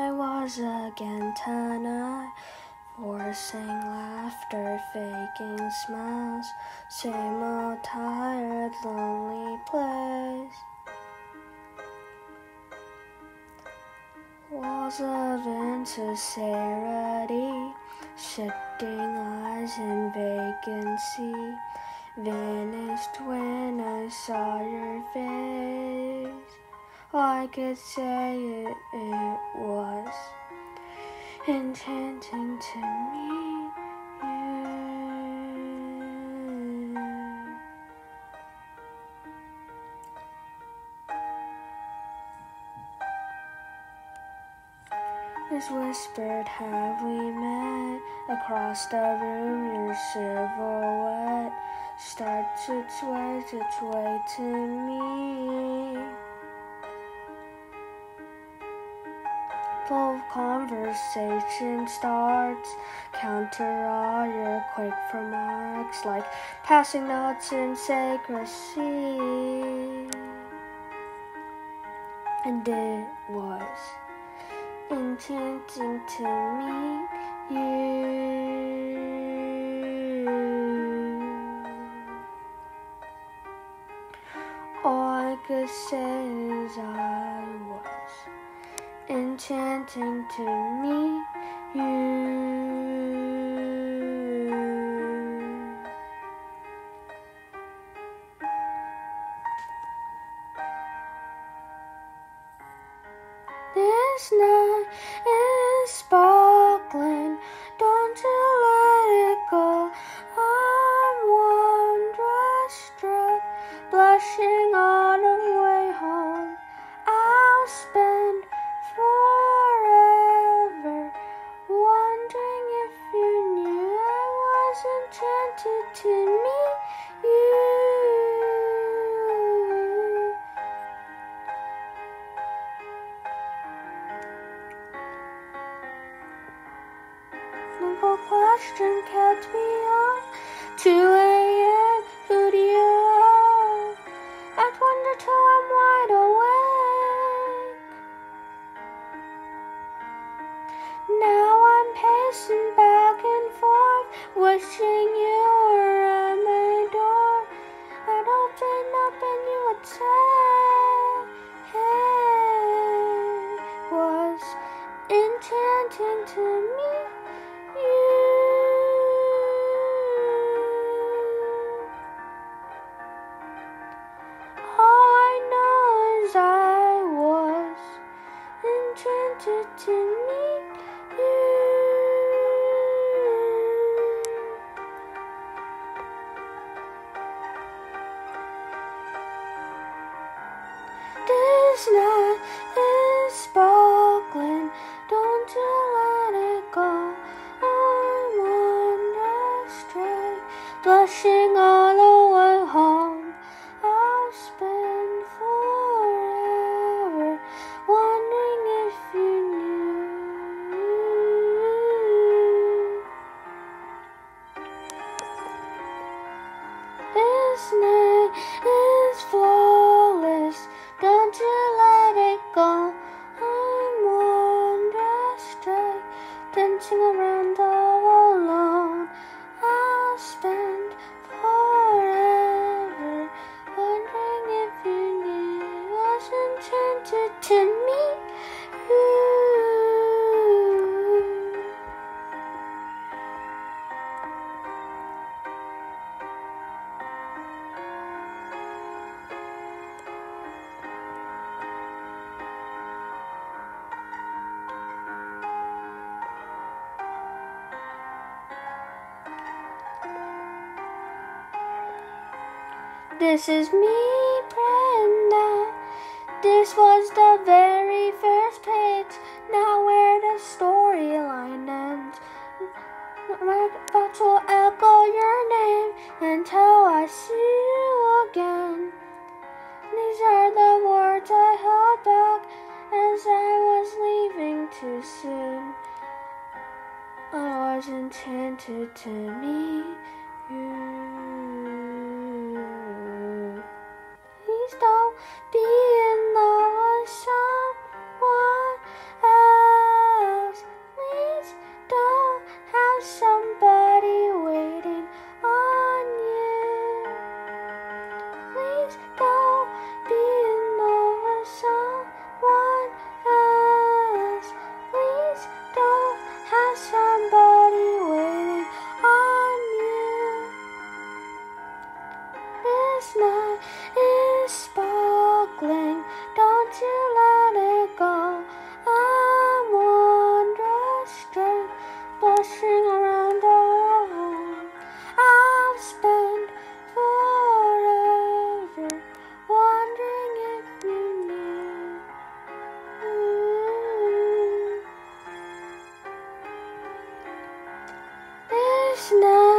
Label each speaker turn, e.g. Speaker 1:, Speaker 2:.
Speaker 1: I was again tonight, forcing laughter, faking smiles, same old tired, lonely place. Walls of insincerity, shifting eyes in vacancy, vanished when I saw your face. I could say it, it was enchanting to you. Is whispered, have we met? Across the room, your silhouette starts its way, its way to me. Conversation starts, counter all your quick remarks, like passing notes in secrecy. And it was enchanting to meet you. All I could say is I was enchanting to me, you. This night is sparkling, don't you let it go. I'm wondrous struck, blushing enchanted to meet you. Simple question kept me up. 2 a.m. Who do you was enchanting to me. You. All I know is I was enchanted to meet you. This night Night is flawless. This is me, Brenda. This was the very first page. Now where the storyline ends. My thoughts will echo your name until I see you again. These are the words I held back as I was leaving too soon. I was enchanted to meet. please don't be in love with someone else. Please don't have somebody waiting on you. Please don't be in love with someone else. Please don't have somebody waiting on you. It's not sparkling, don't you let it go. I'm wondrous strength, blushing around the. I'll spend forever wondering if you knew. There's no